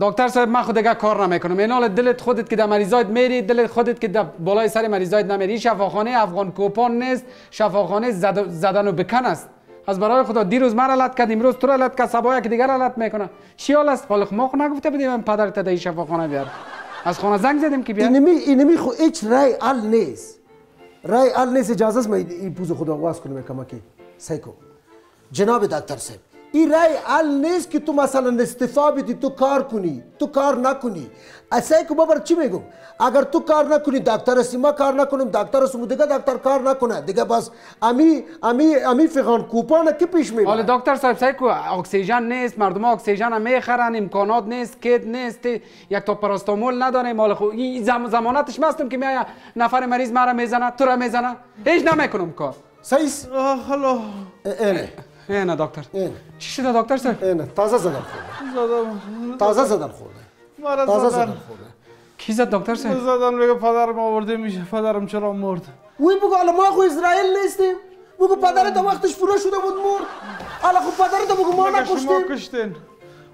دکتر صاحب من خود دیگه کار نمی‌کنم. این حال دلت خودت که در مریضایت میری دلت خودت که در بالای سر مریضایت نمیری. شفاخانه افغان کوپان نیست. شفاخانه زد... زدن و بکن است. از برای خدا دیروز مرا لط کرد امروز تو را لط کرد سبا یک دیگر لط می‌کنه چی حال است؟ حالا ما نگفته بودیم من پدرت در این شفاخانه بیار از خانه زنگ زدیم که بیار اینمی اینمی خو هیچ رای ال نیست. رای ال نیست اجازه است من این پوز خدا واس کنم کمکی. سیکو جناب دکتر صاحب این رای ال نیست که تو مثلا استعفا بدی تو کار کنی تو کار نکنی اصلا که بابر چی میگم اگر تو کار نکنی دکتر هستی ما کار نکنیم دکتر هستم دیگه دکتر کار نکنه دیگه بس امی امی امی فقان کوپانه که پیش می‌بره حالا دکتر صاحب سعی کو اکسیژن نیست مردم ها اکسیژن هم می‌خرن امکانات نیست کت نیست یک تا پاراستامول نداریم حالا خو این زم زمانتش مستم که میای نفر مریض مرا می‌زنه تو را می‌زنه هیچ نمی‌کنم کار آه حالا اینه نه دکتر اینه چی شده دکتر صاحب اینه تازه زدن خورده زدم تازه زدن خورده مرا تازه زدن زدن خورده کی زد دکتر صاحب زدن میگه پدرم آورده میشه پدرم چرا مرد وی بگو حالا ما خو اسرائیل نیستیم بگو پدرت وقتش فرو شده بود مرد حالا خب پدرت بگو ما نکشتیم کشتین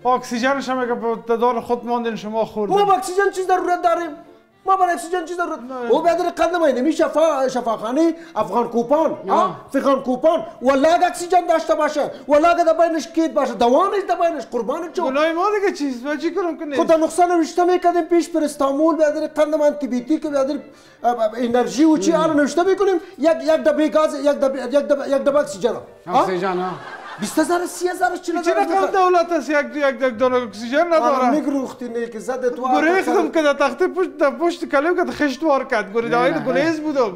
اکسیژنش هم اگه به دار خود ماندین شما ما خوردین با اکسیژن چیز ضرورت داریم ما برای اکسیژن چیز ضرورت او بیادر قدم اینه. می شفا شفاخانه افغان کوپان ها فغان کوپان. ولا اگه اکسیژن داشته باشه ولا اگه دباینش کیت باشه دوانش دباینش قربان چو گناه ما دیگه چیز ما چی کنم نیست خدا نقصان نوشته می‌کردیم پیش پر استانبول بیادر قدم انتی بیتی که بیادر انرژی و چی آن نوشته می‌کنیم. یک یک دبه گاز یک دبه یک دبه یک دبه اکسیژن. اکسیژن ها 20000 30000 4000 چرا کم دولت است یک یک یک دانه اکسیژن نداره؟ میگروختی نه که زده تو گریختم که در تخت پشت در پشت کلم که خشت وار کرد. گری دایی گلیز بودم.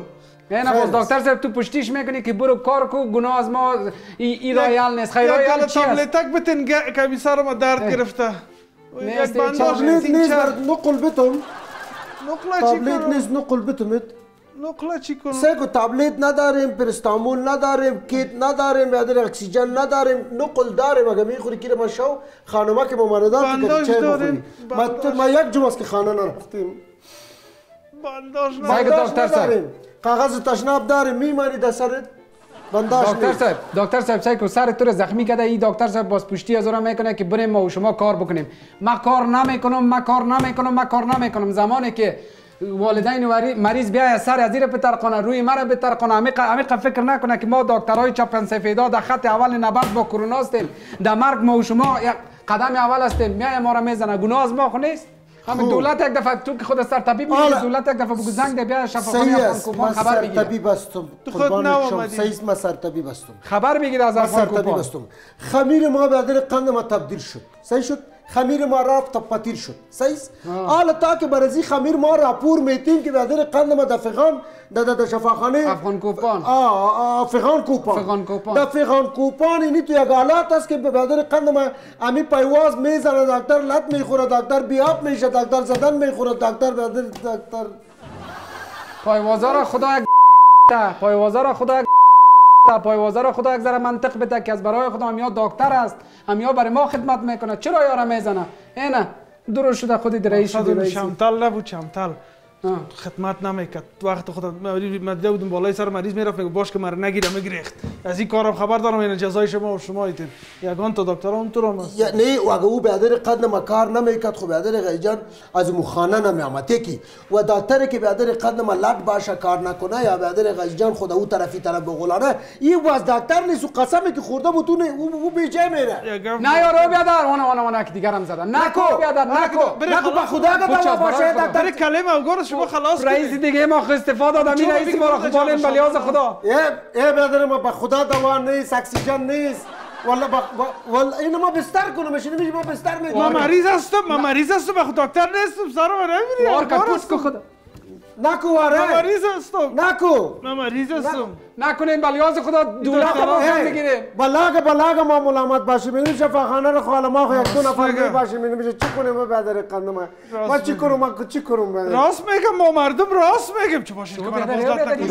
نه باز دکتر صاحب تو پشتیش می‌کنی که برو کار کو گناه از ما ای, ای رایال نیست. خیر یک رایال دانه چی است تابلتک بتن که سر ما درد گرفته. یک نیست، بنداج نیست بر نقل بتم. نقله چی نیست نقل بتم نقله چی کنم نداریم پرستامول نداریم کیت نداریم یادر اکسیژن نداریم نقل داریم اگه می‌خوری که ما شو خانما که مماندات که چه بخوری ما یک جمعه است که خانه نرفتیم سایه بنداج دکتر صاحب. نداریم کاغذ تشناب داریم میمانی در سرت بنداج دکتر صاحب دکتر صاحب سعی کو سر تو رو زخمی کرده این دکتر صاحب باز پشتی از اون می‌کنه که بریم ما و شما کار بکنیم ما کار نمی‌کنم ما کار نمی‌کنم ما کار نمی‌کنم زمانی که والدین وری- مریض بیای سر از زیر بترقانه روی مرا بترقانه عمیق عمیق فکر نکنه که ما دکترای چپن سفیدا در خط اول نبرد با کرونا هستیم. در مرگ ما و شما یک قدم اول هستیم. میای ما را می‌زنه. گناه از ما خو نیست. همین دولت یک دفعه تو که خود سر طبیب میگی. دولت یک دفعه بگو زنگ ده بیا شفاخانه افغان خبر سر بگیره طبیب هستم. تو خود. صحیح است، من سر طبیب هستم. خبر بگیر از افغان کوپان هستم. خمیر ما به قند ما تبدیل شد. صحیح شد؟ خمیر ما رفت تا پتیر شد است؟ حالا تا که برزی خمیر ما راپور میتیم که ادر قند ما در فغان در در در شفاخانه افغان کوپان آه آه فغان کوپان فغان کوپان. در کوپان اینی تو یک حالات است که به ادر قند ما امی پیواز می‌زنه دکتر لط می‌خوره دکتر بیاب میشه دکتر زدن می‌خوره دکتر به ادر دکتر پایوازا را خدا یک. پایوازا را خدا یک ده. پایوازا را خدا یک ذره منطق بده که از برای خدا همیا دکتر است همیا برای ما خدمت می‌کنه چرا یارا می‌زنه اینه درو شده خودی رئیس شدی شمتل نبود شمتل. خدمت نمی‌کرد وقت خود مدده بودیم بالای سر مریض می‌رفت میگه باش که مرا نگیره میگریخت از این کارم خبر دارم این جزای شما و شما ایتین یگان تا دکتر اون تو رو یا نه و اگه او به ادر قد ما کار نمی‌کرد خب به ادر غیجان از مو خانه نمیامد کی و دکتر که به ادر قد ما لط باشه کار نکنه یا به ادر غیجان خود او طرفی طرف بغلانه این واز دکتر نیست و قسمی که خورده بود اون او او بیجه میره نه یارو بیادر اون اون اون که دیگرم زدن نکو بیادر نکو نکو با خدا باشه. دکتر کلمه اوگار شما خلاص رئیس دیگه ما خو استفاده دادم. این رئیس ما را خدا خوبانیم جان بلیاز؟ خدا. ای ای برادر ما به خدا دوا نیست اکسیژن نیست. والا با والا اینو ما بستر کنمش اینو میشه ما بستر ما میدیم مریض هستم من مریض هستم خود دکتر نیستم من نمیری کپوس کو خدا. نکو واره مریض هستم نکو من مریض هستم بلیاز خدا دولت ما ای، می‌گیریم بلاگ بلاگ ما ملامت باشیم این شفاخانه رو خاله ما خو یک دو نفر. می باشیم میشه چی کنیم ما بدر قند ما ما چی. کنم ما چی کنم راست میگم ما مردم راست میگم چه باشید که من